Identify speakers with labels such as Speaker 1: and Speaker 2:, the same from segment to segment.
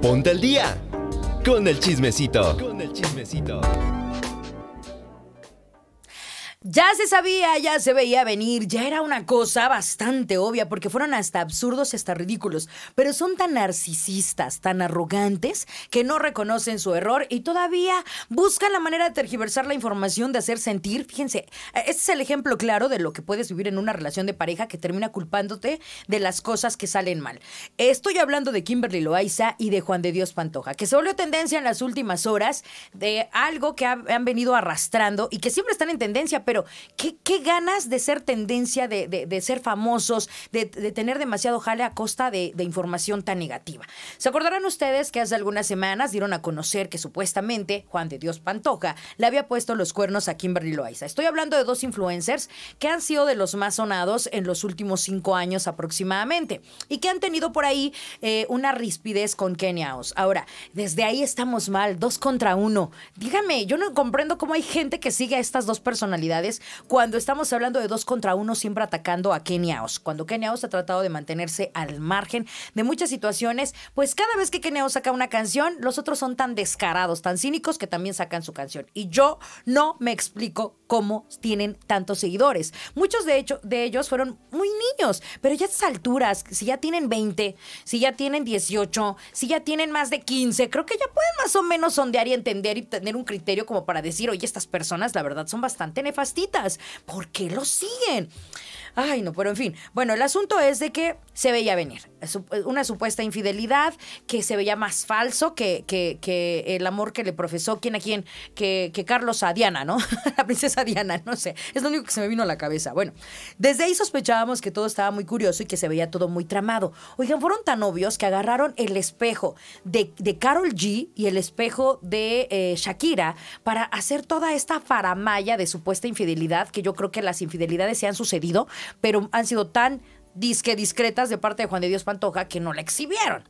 Speaker 1: Ponte al día con el chismecito. Con el chismecito.
Speaker 2: Ya se sabía, ya se veía venir, ya era una cosa bastante obvia porque fueron hasta absurdos y hasta ridículos, pero son tan narcisistas, tan arrogantes, que no reconocen su error y todavía buscan la manera de tergiversar la información, de hacer sentir. Fíjense, este es el ejemplo claro de lo que puedes vivir en una relación de pareja que termina culpándote de las cosas que salen mal. Estoy hablando de Kimberly Loaiza y de Juan de Dios Pantoja, que se volvió tendencia en las últimas horas de algo que han venido arrastrando y que siempre están en tendencia, pero ¿qué, ganas de ser tendencia, de, ser famosos, de, tener demasiado jale a costa de, información tan negativa? ¿Se acordarán ustedes que hace algunas semanas dieron a conocer que supuestamente Juan de Dios Pantoja le había puesto los cuernos a Kimberly Loaiza? Estoy hablando de dos influencers que han sido de los más sonados en los últimos cinco años aproximadamente y que han tenido por ahí eh, una rispidez con Kenia Oz. Ahora, desde ahí estamos mal, dos contra uno. Dígame, yo no comprendo cómo hay gente que sigue a estas dos personalidades cuando estamos hablando de dos contra uno, siempre atacando a Kenia Oz. Cuando Kenia Oz ha tratado de mantenerse al margen de muchas situaciones, pues cada vez que Kenia Oz saca una canción, los otros son tan descarados, tan cínicos que también sacan su canción. Y yo no me explico cómo tienen tantos seguidores. Muchos de, hecho, de ellos fueron muy niños, pero ya a estas alturas, si ya tienen 20, si ya tienen 18, si ya tienen más de 15, creo que ya pueden más o menos sondear y entender y tener un criterio como para decir, oye, estas personas la verdad son bastante nefastas ¿Por qué lo siguen? Ay, no, pero en fin. Bueno, el asunto es de que se veía venir. Una supuesta infidelidad que se veía más falso que, que, el amor que le profesó quién a quién, que, Carlos a Diana, ¿no? la princesa Diana, no sé. Es lo único que se me vino a la cabeza. Bueno, desde ahí sospechábamos que todo estaba muy curioso y que se veía todo muy tramado. Oigan, fueron tan obvios que agarraron el espejo de, de Carol G y el espejo de eh, Shakira para hacer toda esta faramaya de supuesta infidelidad, que yo creo que las infidelidades se han sucedido pero han sido tan disque discretas de parte de Juan de Dios Pantoja que no la exhibieron.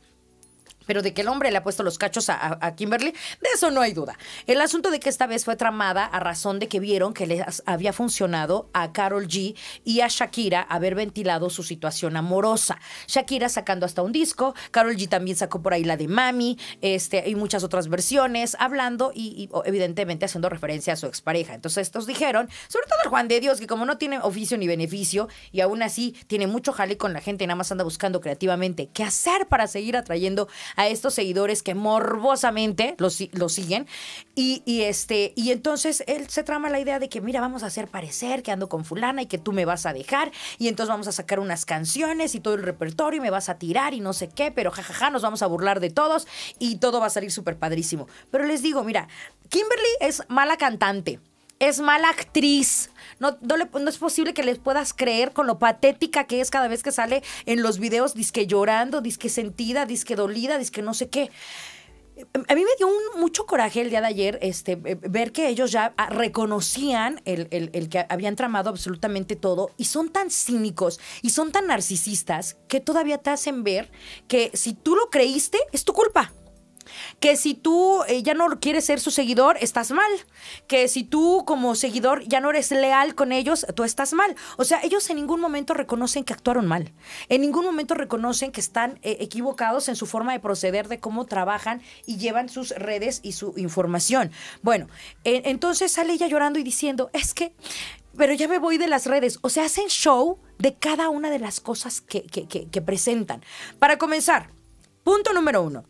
Speaker 2: Pero de que el hombre le ha puesto los cachos a, Kimberly, de eso no hay duda. El asunto de que esta vez fue tramada a razón de que vieron que les había funcionado a Carol G y a Shakira haber ventilado su situación amorosa. Shakira sacando hasta un disco, Carol G también sacó por ahí la de Mami, este, y muchas otras versiones, hablando y, evidentemente haciendo referencia a su expareja. Entonces estos dijeron, sobre todo el Juan de Dios, que como no tiene oficio ni beneficio y aún así tiene mucho jale con la gente y nada más anda buscando creativamente qué hacer para seguir atrayendo a estos seguidores que morbosamente lo, siguen. Y, este, y entonces él se trama la idea de que, mira, vamos a hacer parecer que ando con fulana y que tú me vas a dejar. Y entonces vamos a sacar unas canciones y todo el repertorio y me vas a tirar y no sé qué, pero jajaja, nos vamos a burlar de todos y todo va a salir súper padrísimo. Pero les digo, mira, Kimberly es mala cantante es mala actriz. No, no, es posible que les puedas creer con lo patética que es cada vez que sale en los videos, disque llorando, disque sentida, disque dolida, disque no sé qué. A mí me dio mucho coraje el día de ayer este, ver que ellos ya ah, reconocían el, que habían tramado absolutamente todo y son tan cínicos y son tan narcisistas que todavía te hacen ver que si tú lo creíste, es tu culpa que si tú eh, ya no quieres ser su seguidor, estás mal, que si tú como seguidor ya no eres leal con ellos, tú estás mal. O sea, ellos en ningún momento reconocen que actuaron mal, en ningún momento reconocen que están eh, equivocados en su forma de proceder, de cómo trabajan y llevan sus redes y su información. Bueno, entonces sale ella llorando y diciendo, es que pero ya me voy de las redes. O sea, hacen show de cada una de las cosas que, que, presentan. Para comenzar, punto número uno.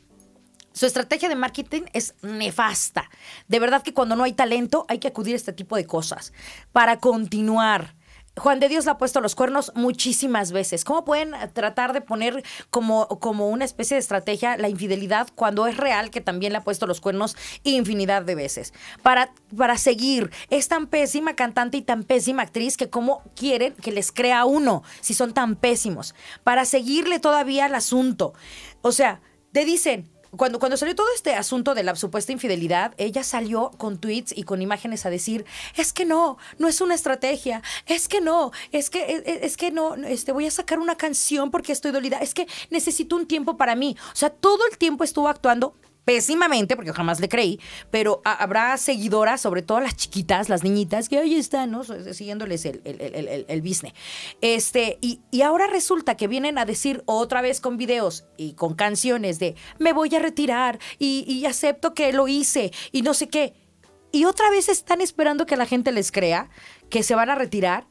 Speaker 2: Su estrategia de marketing es nefasta. De verdad que cuando no hay talento hay que acudir a este tipo de cosas. Para continuar, Juan de Dios le ha puesto los cuernos muchísimas veces. ¿Cómo pueden tratar de poner como, como una especie de estrategia la infidelidad cuando es real que también le ha puesto los cuernos infinidad de veces? Para, para seguir, es tan pésima cantante y tan pésima actriz que cómo quieren que les crea uno si son tan pésimos. Para seguirle todavía el asunto. O sea, te dicen, cuando, cuando salió todo este asunto de la supuesta infidelidad, ella salió con tweets y con imágenes a decir, es que no, no es una estrategia, es que no, es que, es, es que no, este, voy a sacar una canción porque estoy dolida, es que necesito un tiempo para mí. O sea, todo el tiempo estuvo actuando pésimamente, porque jamás le creí, pero habrá seguidoras, sobre todo las chiquitas, las niñitas, que ahí están, ¿no? Siguiéndoles el, el, el, el- el business. Este, y, y ahora resulta que vienen a decir otra vez con videos y con canciones de me voy a retirar y, y acepto que lo hice y no sé qué. Y otra vez están esperando que la gente les crea que se van a retirar.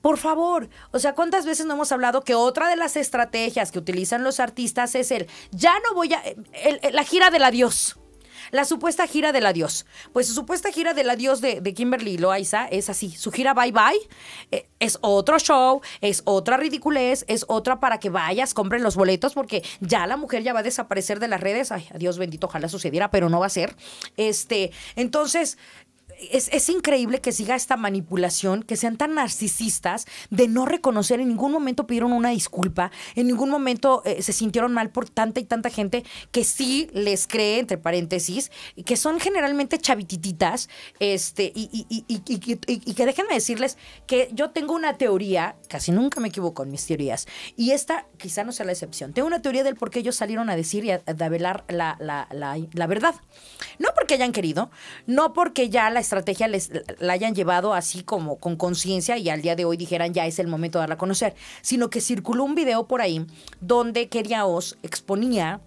Speaker 2: Por favor, o sea, ¿cuántas veces no hemos hablado que otra de las estrategias que utilizan los artistas es el ya no voy a. la gira del adiós. La supuesta gira del adiós. Pues su supuesta gira del adiós de, de Kimberly Loaiza es así. Su gira Bye Bye eh, es otro show, es otra ridiculez, es otra para que vayas, compren los boletos, porque ya la mujer ya va a desaparecer de las redes. Ay, adiós bendito, ojalá sucediera, pero no va a ser. Este, entonces, es, es increíble que siga esta manipulación, que sean tan narcisistas de no reconocer, en ningún momento pidieron una disculpa, en ningún momento eh, se sintieron mal por tanta y tanta gente que sí les cree, entre paréntesis, que son generalmente chavitititas, este, y, y- y- y- que déjenme decirles que yo tengo una teoría, casi nunca me equivoco en mis teorías, y esta quizá no sea la excepción. Tengo una teoría del por qué ellos salieron a decir y a, a develar la, la- la- la verdad. No porque hayan querido, no porque ya la estrategia les la hayan llevado así como con conciencia y al día de hoy dijeran ya es el momento de darla a conocer, sino que circuló un video por ahí donde Keria Oz exponía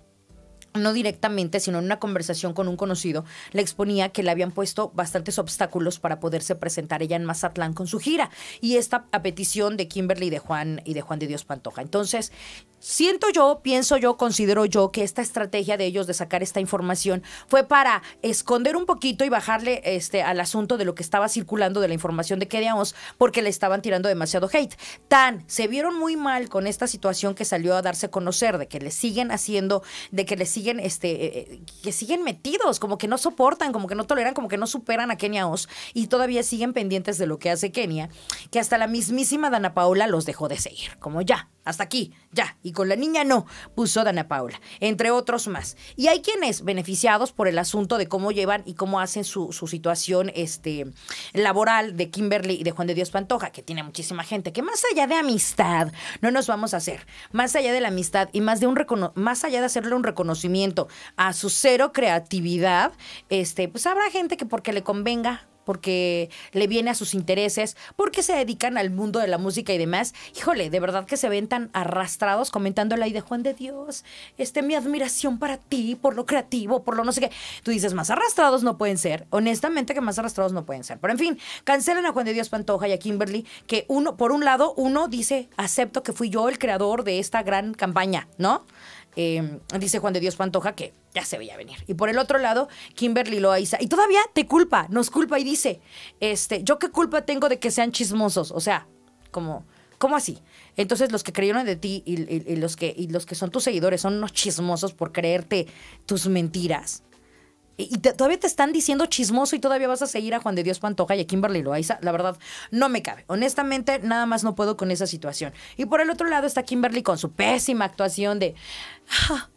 Speaker 2: no directamente, sino en una conversación con un conocido, le exponía que le habían puesto bastantes obstáculos para poderse presentar ella en Mazatlán con su gira. Y esta a petición de Kimberly y de Juan y de Juan de Dios Pantoja. Entonces, siento yo, pienso yo, considero yo que esta estrategia de ellos de sacar esta información fue para esconder un poquito y bajarle este al asunto de lo que estaba circulando de la información de Oz, porque le estaban tirando demasiado hate. Tan, se vieron muy mal con esta situación que salió a darse a conocer, de que le siguen haciendo, de que le siguen, este, eh, eh, que siguen metidos, como que no soportan, como que no toleran, como que no superan a Kenia Oz y todavía siguen pendientes de lo que hace Kenia, que hasta la mismísima Dana Paola los dejó de seguir, como ya, hasta aquí, ya, y con la niña no, puso Dana Paola, entre otros más. Y hay quienes beneficiados por el asunto de cómo llevan y cómo hacen su, su situación este, laboral de Kimberly y de Juan de Dios Pantoja, que tiene muchísima gente, que más allá de amistad, no nos vamos a hacer, más allá de la amistad y más, de un recono- más allá de hacerle un reconocimiento a su cero creatividad, este, pues habrá gente que porque le convenga porque le viene a sus intereses, porque se dedican al mundo de la música y demás. Híjole, de verdad que se ven tan arrastrados comentando la de Juan de Dios, este, mi admiración para ti, por lo creativo, por lo no sé qué. Tú dices, más arrastrados no pueden ser. Honestamente que más arrastrados no pueden ser. Pero en fin, cancelan a Juan de Dios Pantoja y a Kimberly, que uno, por un lado, uno dice, acepto que fui yo el creador de esta gran campaña, ¿no? Eh, dice Juan de Dios Pantoja que ya se veía venir. Y por el otro lado, Kimberly Loaiza. Y todavía te culpa, nos culpa y dice, este, yo qué culpa tengo de que sean chismosos. O sea, como, ¿cómo así? Entonces los que creyeron de ti y los que, y los que son tus seguidores son unos chismosos por creerte tus mentiras. Y todavía te están diciendo chismoso y todavía vas a seguir a Juan de Dios Pantoja y a Kimberly Loaiza. La verdad, no me cabe. Honestamente, nada más no puedo con esa situación. Y por el otro lado está Kimberly con su pésima actuación de... "Ah,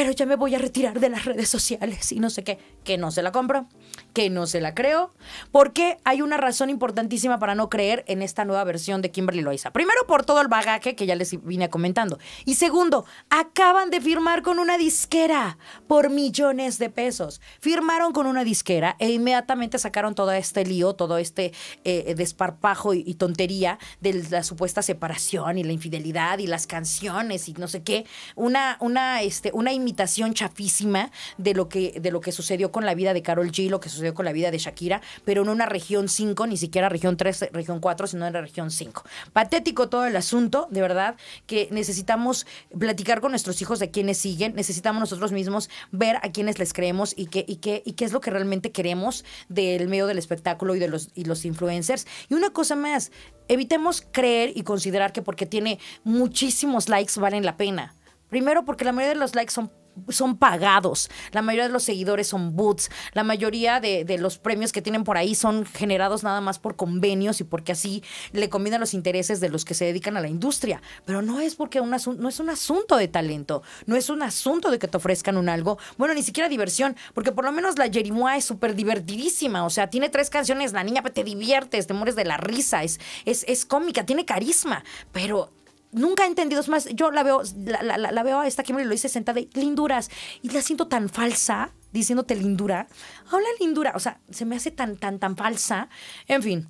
Speaker 2: pero ya me voy a retirar de las redes sociales y no sé qué, que no se la compro, que no se la creo, porque hay una razón importantísima para no creer en esta nueva versión de Kimberly Loaiza. Primero, por todo el bagaje que ya les vine comentando. Y segundo, acaban de firmar con una disquera por millones de pesos. Firmaron con una disquera e inmediatamente sacaron todo este lío, todo este eh, desparpajo y, y tontería de la supuesta separación y la infidelidad y las canciones y no sé qué. Una, una, este, una chafísima de lo, que, de lo que sucedió con la vida de Carol G, lo que sucedió con la vida de Shakira, pero en una región 5, ni siquiera región 3, región 4, sino en la región 5. Patético todo el asunto, de verdad, que necesitamos platicar con nuestros hijos de quienes siguen, necesitamos nosotros mismos ver a quienes les creemos y qué, y qué, y qué es lo que realmente queremos del medio del espectáculo y de los, y los influencers. Y una cosa más, evitemos creer y considerar que porque tiene muchísimos likes valen la pena. Primero, porque la mayoría de los likes son son pagados, la mayoría de los seguidores son boots, la mayoría de, los premios que tienen por ahí son generados nada más por convenios y porque así le combinan los intereses de los que se dedican a la industria, pero no es porque un no es un asunto de talento, no es un asunto de que te ofrezcan un algo, bueno, ni siquiera diversión, porque por lo menos la Jerimois es súper divertidísima, o sea, tiene tres canciones, la niña te diviertes, te mueres de la risa, es, es, es cómica, tiene carisma, pero nunca he entendido. Es más, yo la veo, la, la- la- veo a esta Kimberly lo dice sentada y linduras. Y la siento tan falsa, diciéndote lindura. Habla lindura. O sea, se me hace tan, tan, tan falsa. En fin.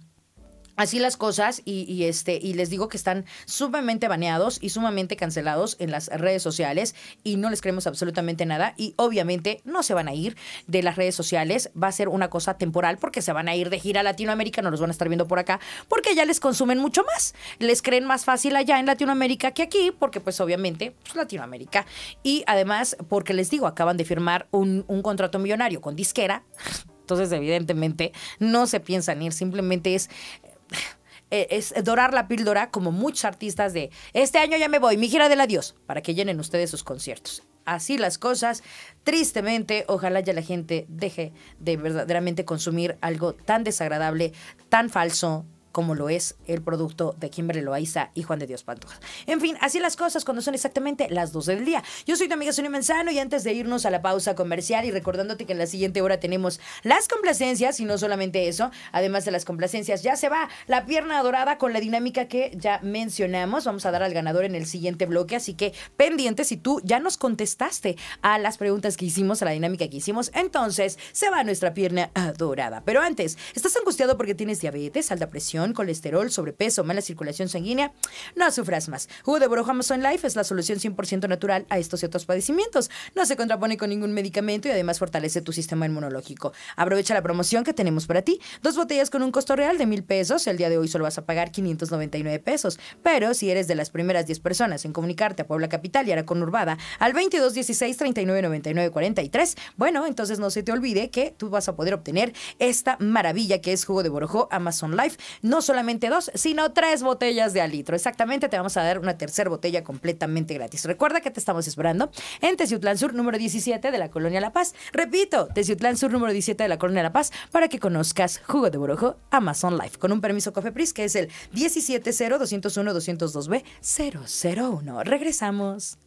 Speaker 2: Así las cosas y, este y les digo que están sumamente baneados y sumamente cancelados en las redes sociales y no les creemos absolutamente nada y obviamente no se van a ir de las redes sociales, va a ser una cosa temporal porque se van a ir de gira a Latinoamérica, no los van a estar viendo por acá porque ya les consumen mucho más, les creen más fácil allá en Latinoamérica que aquí porque pues obviamente pues, Latinoamérica. Y además porque les digo acaban de firmar un, un contrato millonario con disquera, entonces evidentemente no se piensan ir, simplemente es es dorar la píldora como muchos artistas de este año ya me voy, mi gira del adiós, para que llenen ustedes sus conciertos. Así las cosas, tristemente, ojalá ya la gente deje de verdaderamente consumir algo tan desagradable, tan falso como lo es el producto de Kimberly Loaiza y Juan de Dios Pantoja. En fin, así las cosas cuando son exactamente las 12 del día. Yo soy tu amiga Sonia Manzano y antes de irnos a la pausa comercial y recordándote que en la siguiente hora tenemos las complacencias y no solamente eso, además de las complacencias ya se va la pierna dorada con la dinámica que ya mencionamos. Vamos a dar al ganador en el siguiente bloque, así que pendiente si tú ya nos contestaste a las preguntas que hicimos, a la dinámica que hicimos, entonces se va nuestra pierna dorada. Pero antes, ¿estás angustiado porque tienes diabetes, alta presión? Colesterol, sobrepeso, mala circulación sanguínea, no sufras más. Jugo de Borojo Amazon Life es la solución 100% natural a estos y otros padecimientos. No se contrapone con ningún medicamento y además fortalece tu sistema inmunológico. Aprovecha la promoción que tenemos para ti. Dos botellas con un costo real de mil pesos. El día de hoy solo vas a pagar 599 pesos. Pero si eres de las primeras 10 personas en comunicarte a Puebla Capital y a Conurbada al 2216 39 99 43, bueno, entonces no se te olvide que tú vas a poder obtener esta maravilla que es Jugo de Borojo Amazon Life no solamente dos, sino tres botellas de alitro. Exactamente, te vamos a dar una tercera botella completamente gratis. Recuerda que te estamos esperando en Teciutlán Sur, número 17 de la Colonia La Paz. Repito, Teciutlán Sur, número 17 de la Colonia La Paz, para que conozcas Jugo de Borojo Amazon Life, con un permiso Cofepris que es el 170 201 202 b 001 Regresamos.